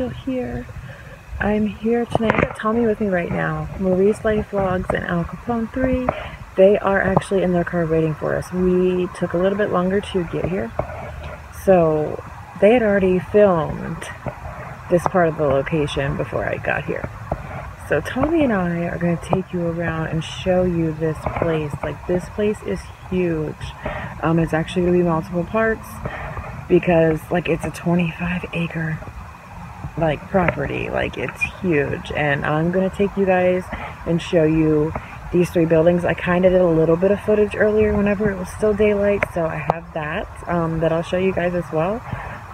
angel here. I'm here tonight. I got Tommy with me right now. Marie's Life Vlogs and Al Capone 3. They are actually in their car waiting for us. We took a little bit longer to get here. So they had already filmed this part of the location before I got here. So Tommy and I are going to take you around and show you this place. Like this place is huge. Um, it's actually going to be multiple parts because like it's a 25 acre like property. Like it's huge. And i'm going to take you guys and show you these three buildings. I kind of did a little bit of footage earlier whenever it was still daylight so i have that um, that i'll show you guys as well.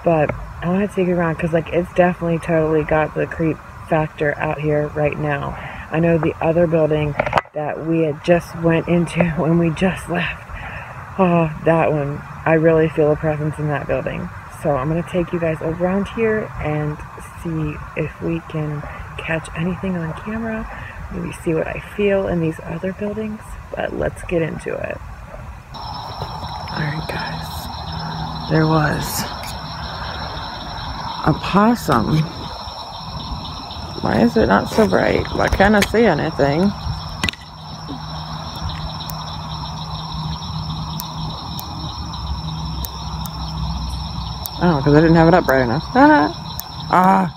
But i want to take you around because like it's definitely totally got the creep factor out here right now. I know the other building that we had just went into when we just left oh that one I really feel a presence in that building. So I'm going to take you guys around here and see if we can catch anything on camera. Maybe see what I feel in these other buildings. But let's get into it. Alright guys. There was a possum. Why is it not so bright? Why can't I see anything? Oh, because I didn't have it up bright enough. Ah!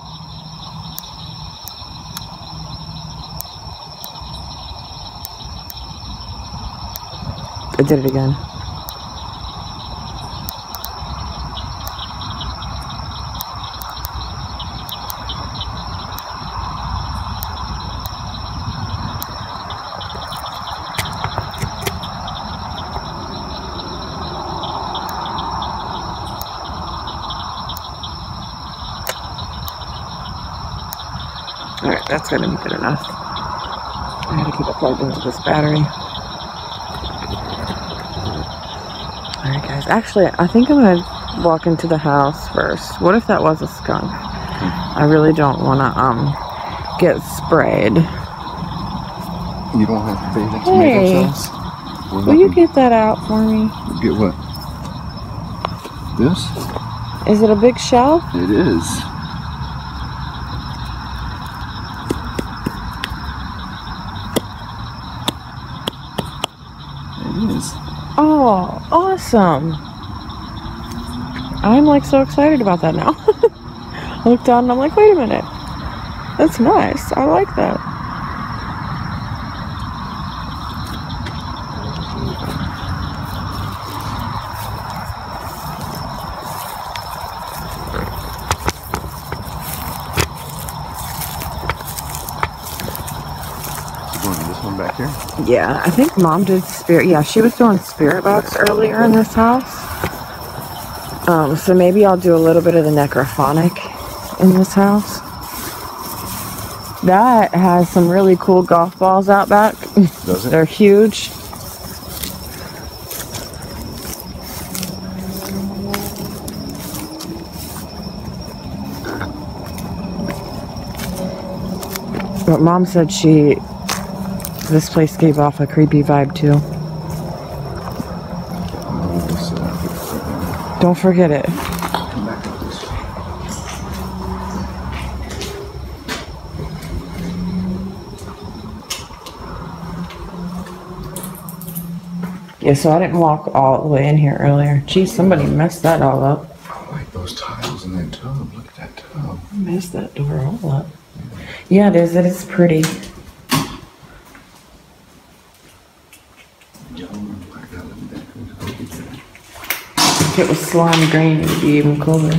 I did it again. Alright, that's gonna be good enough. I gotta keep it plugged into this battery. Alright guys, actually I think I'm gonna walk into the house first. What if that was a skunk? I really don't wanna um get sprayed. You don't have to Hey. tomato sauce? What Will you get that out for me? Get what? This? Is it a big shell? It is. Oh, awesome. I'm like so excited about that now. I looked down and I'm like, wait a minute. That's nice. I like that. You going to this one back here? Yeah, I think mom did spirit. Yeah, she was doing spirit box earlier in this house. Um, so maybe I'll do a little bit of the necrophonic in this house. That has some really cool golf balls out back. Does it? They're huge. But mom said she this place gave off a creepy vibe too. Don't forget it. come back with this. Yeah, so I didn't walk all the way in here earlier. Geez, somebody messed that all up. I like those tiles in that tub. Look at that tub. Messed that door all up. Yeah, it is. It is pretty. Yellow and black. I love that. If it was slime green, it would be even cooler.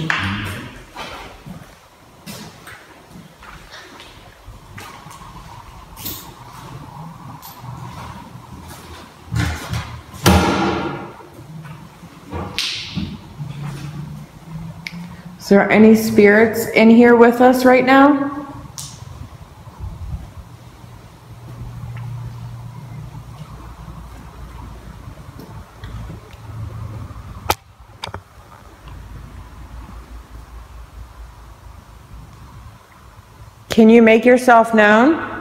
Is there any spirits in here with us right now? Can you make yourself known?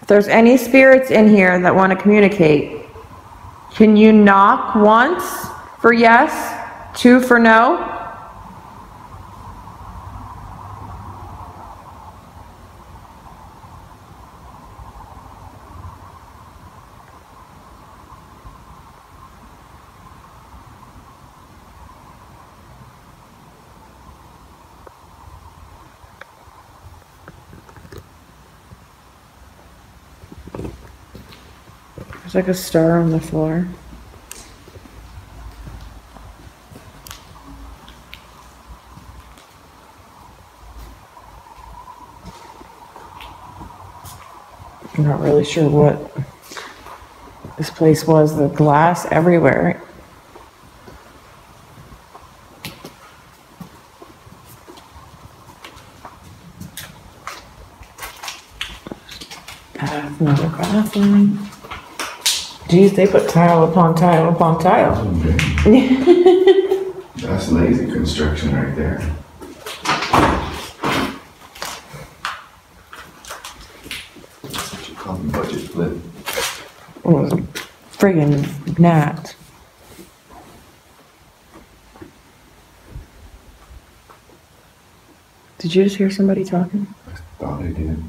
If there's any spirits in here that want to communicate, can you knock once for yes, two for no? There's like a star on the floor. I'm not really sure what this place was. The glass everywhere. They put tile upon tile upon tile. Okay. That's lazy construction right there. That's what you call budget flip. Oh, Friggin' gnat. Did you just hear somebody talking? I thought I did.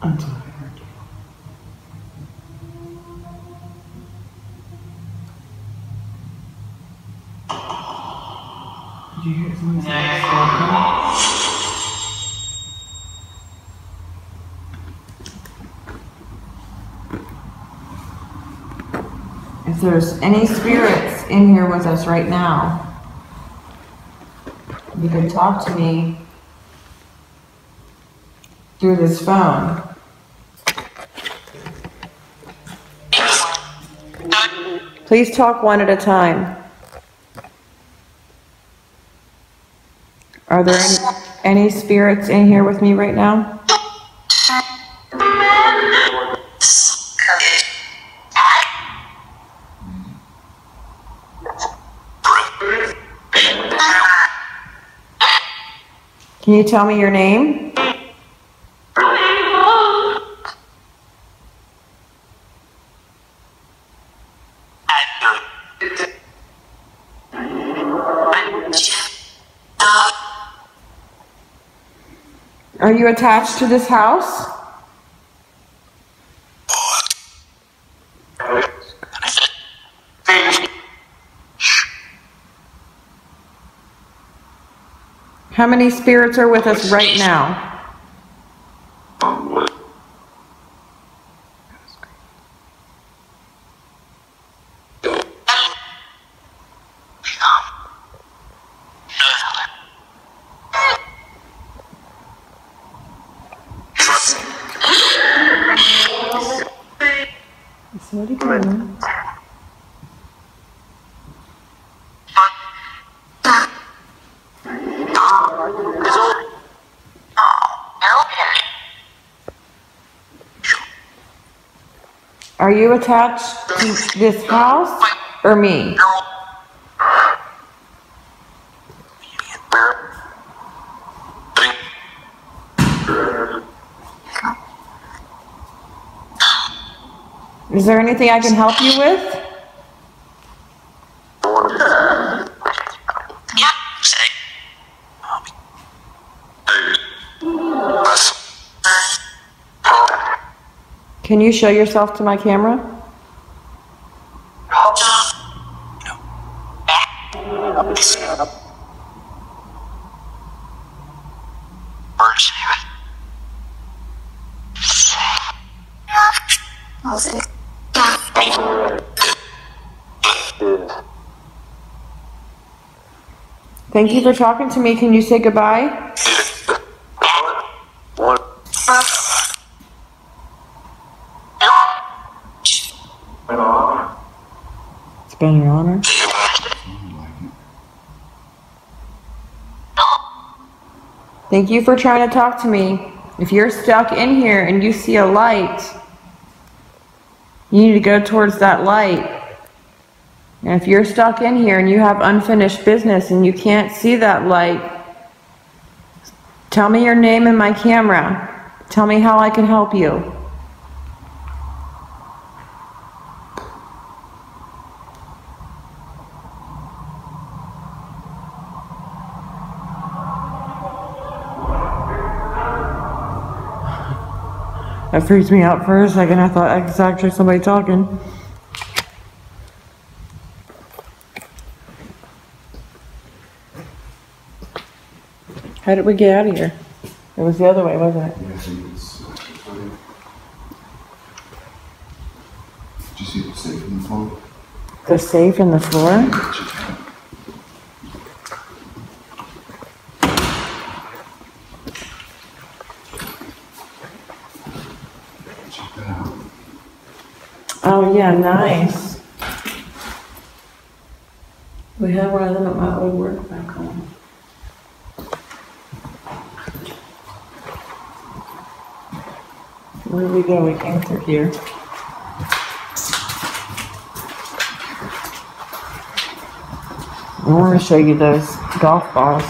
What I heard. Did you hear something say If there's any spirits in here with us right now, you can talk to me through this phone. Please talk one at a time. Are there any, any spirits in here with me right now? Can you tell me your name? Are you attached to this house? How many spirits are with us right now? Is somebody going? Are you attached to this house or me? Is there anything I can help you with? Can you show yourself to my camera? Thank you for talking to me. Can you say goodbye? It's been an honor. Thank you for trying to talk to me. If you're stuck in here and you see a light, you need to go towards that light. And if you're stuck in here and you have unfinished business and you can't see that light, tell me your name and my camera. Tell me how I can help you. That freaked me out for a second. I thought it was actually somebody talking. How did we get out of here? It was the other way, wasn't it? Yeah, I think it's. uh. Did you see the safe in the phone? The safe in the floor? Check that out. Oh, yeah, nice. We had one of them at my old work back home. Where we go? We came through here. I want to show you those golf balls.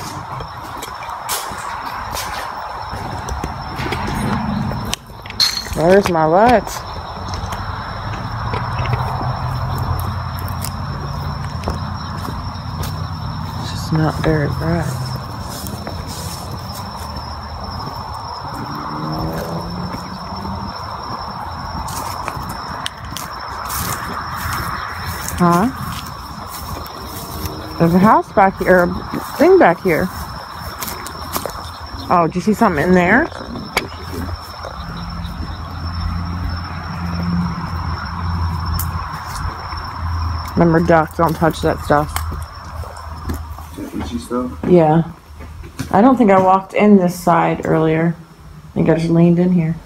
Where's my lights? It's just not very bright. Huh? There's a house back here, a thing back here. Oh, did you see something in there? Remember, ducks, don't touch that stuff. That stuff? Yeah. I don't think I walked in this side earlier. I think I just leaned in here.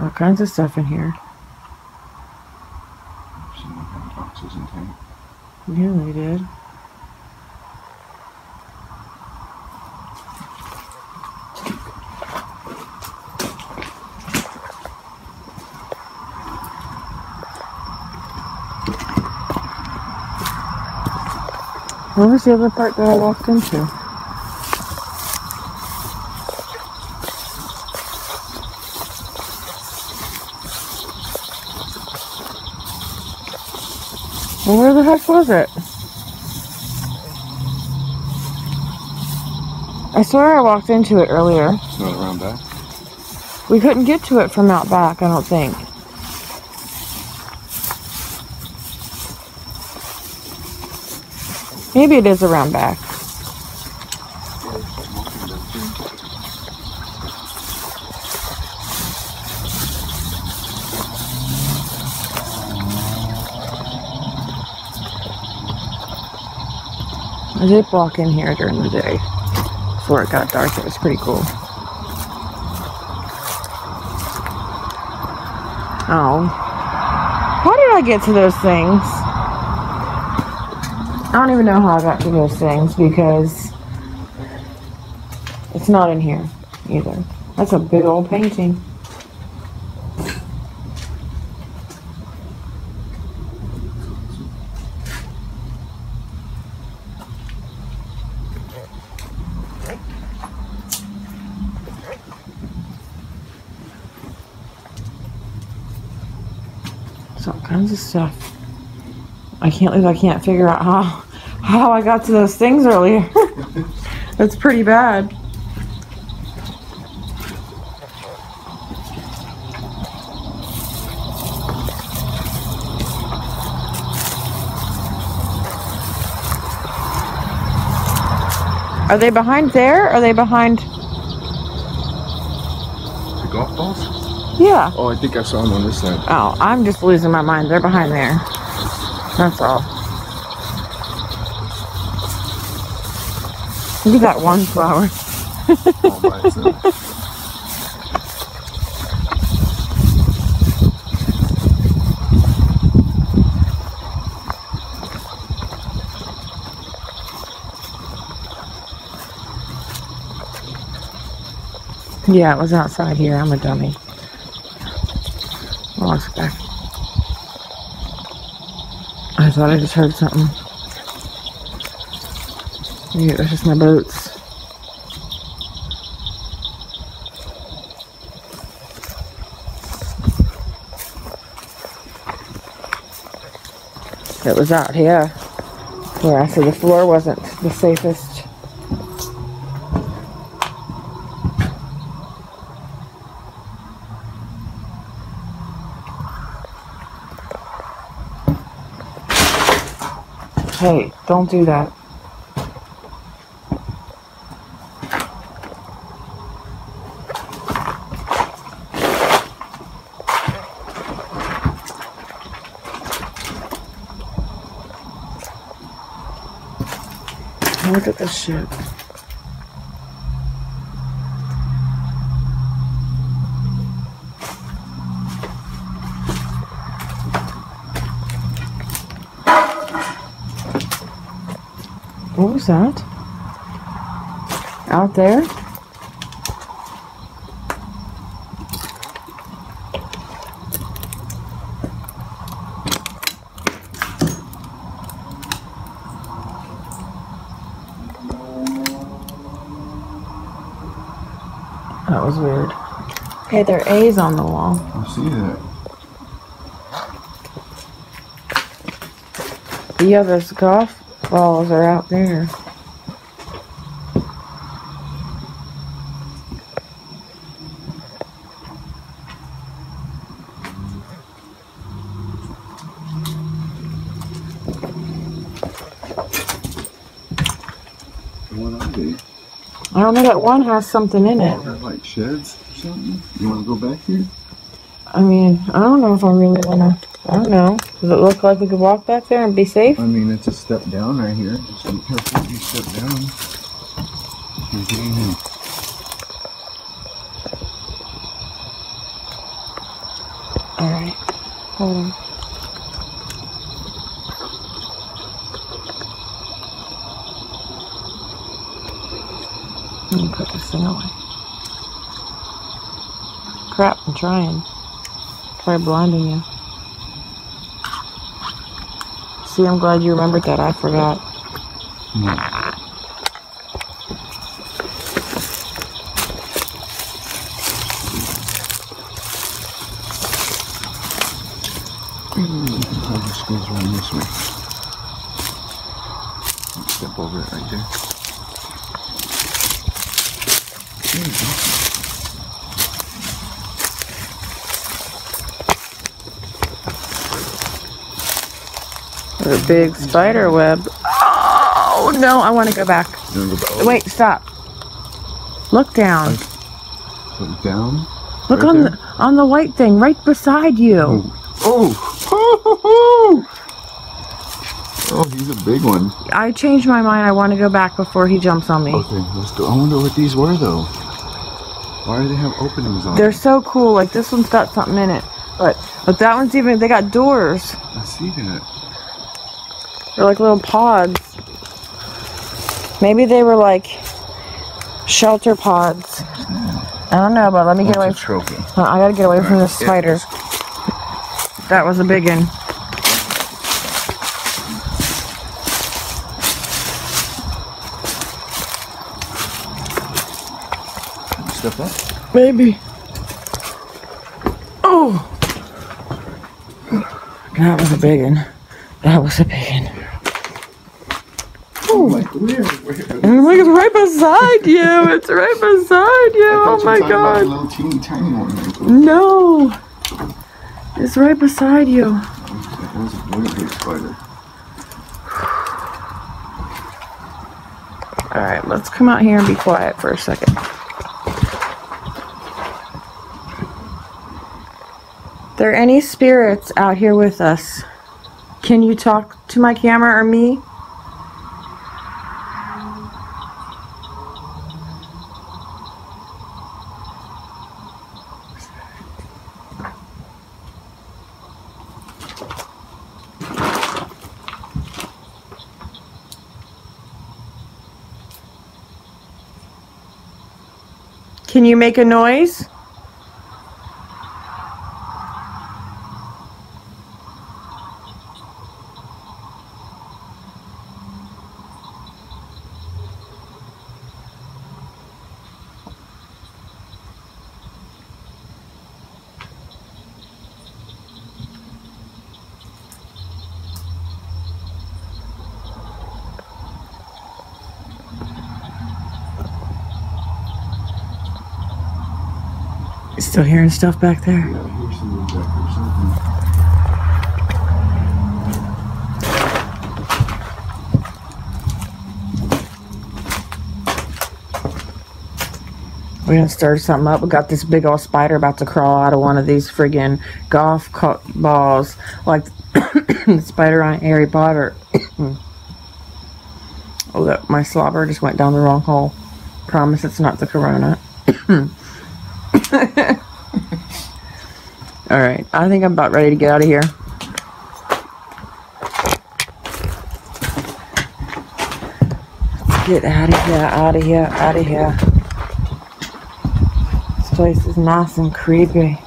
All kinds of stuff in here. Yeah, they did. What was the other part that I walked into? Well, where the heck was it? I swear I walked into it earlier. It's not around back? We couldn't get to it from out back, I don't think. Maybe it is around back. I did walk in here during the day before it got dark. It was pretty cool. Oh. Why did I get to those things? I don't even know how I got to those things because it's not in here either. That's a big old painting. Of stuff. I can't believe I can't figure out how how I got to those things earlier. That's pretty bad. Are they behind there? Are they behind? The golf balls? Yeah. Oh, I think I saw them on this side. Oh, I'm just losing my mind. They're behind there. That's all. Look at that one flower. All by itself. Yeah, it was outside here. I'm a dummy. I thought I just heard something. Maybe it was just my boots. It was out here. Where I said the floor wasn't the safest. Hey, don't do that. Look at this shit. That? Out there? That was weird. Hey, there are A's on the wall. I see that. Yeah, those golf balls are out there. What are they? I don't know, that one has something in Oh, it. they're like sheds or something? You want to go back here? I mean, I don't know if I really wanna, I don't know. Does it look like we could walk back there and be safe? I mean, it's a step down right here. Just be careful you step down. You're getting in. Alright. Hold on. Let me put this thing away. Crap, I'm trying. Try blinding you. See, I'm glad you remembered that. I forgot. I'll just goes around this way. Step over it right there. There you go. There's a big spider web. Oh, no, I want to go back. Go back? Wait, stop. Look down. Look down. Look Right on there? the on the white thing right beside you. Oh. Oh, Oh. Oh, he's a big one. I changed my mind. I want to go back before he jumps on me. Okay, let's go. I wonder what these were though. Why do they have openings on? They're so cool. Like this one's got something in it. But but that one's even they got doors. I see that. They're like little pods. Maybe they were like shelter pods. I don't know, but let me get away. Trophy? From, I gotta get away from this spider. That was a big one. Step up. Maybe. Oh! That was a big one. That was a big one. Oh, like where? Where? Look, it's right beside you. It's right beside you. Oh my you were talking god. little teeny tiny one. Like, No. It's right beside you. that was a really big spider. All right, let's come out here and be quiet for a second. There any spirits out here with us? Can you talk to my camera or me? Can you make a noise? Still hearing stuff back there? We're gonna stir something up. We got this big old spider about to crawl out of one of these friggin' golf balls, like the spider on Harry Potter. oh, my slobber just went down the wrong hole. Promise it's not the corona. All right, I think I'm about ready to get out of here. Get out of here, out of here, out of here. This place is nice and creepy.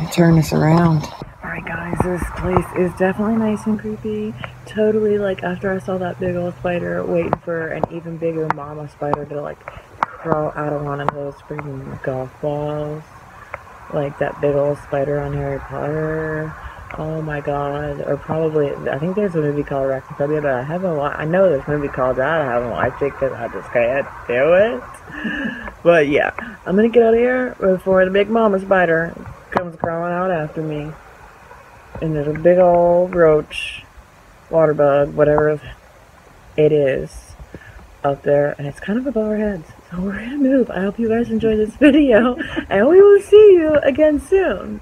Me turn this around. Alright guys, this place is definitely nice and creepy. Totally like after I saw that big old spider waiting for an even bigger mama spider to like crawl out of one of those freaking golf balls. Like that big old spider on Harry Potter. Oh my god. Or probably, I think there's a movie called Arachnophobia, but I haven't watched, I know there's a movie called that. I haven't watched it because I just can't do it. But yeah, I'm gonna get out of here before the big mama spider comes crawling out after me. And there's a big old roach, water bug, whatever it is, up there, and it's kind of above our heads. We're gonna move. I hope you guys enjoyed this video, and we will see you again soon.